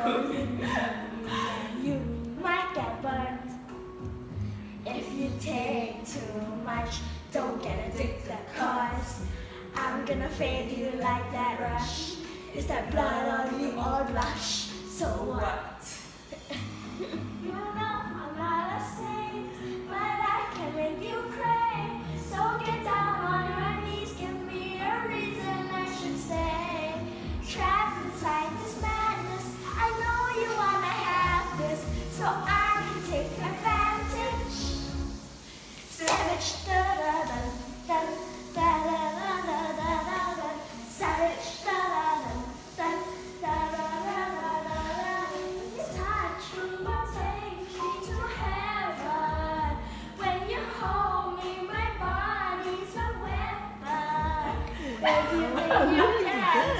you might get burned. If you take too much, don't get addicted cause I'm gonna fade you like that rush. Is that blood on you or blush? So what? So I can take advantage. Savage, da da da da da da da da da da da. Savage, da da da da da da da da da da. You touch me, take me to heaven. When you hold me, my body's a weapon. Think you can